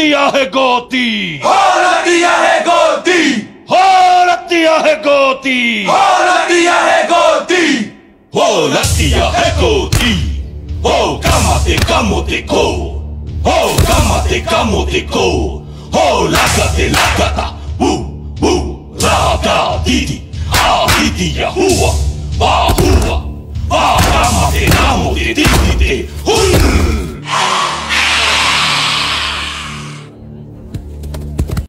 Horattia he goti! Horattia he goti! Horattia he goti! Horattia he goti! Horattia he goti! Ho kamate kamote ko! Ho kamate kamote ko! Ho lakate lakata! Hu hu raka didi! Ah didi yahua!